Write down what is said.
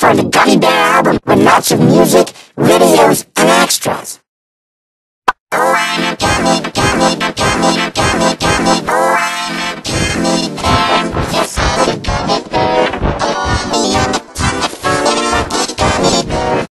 for the Gummy Bear album with lots of music, videos,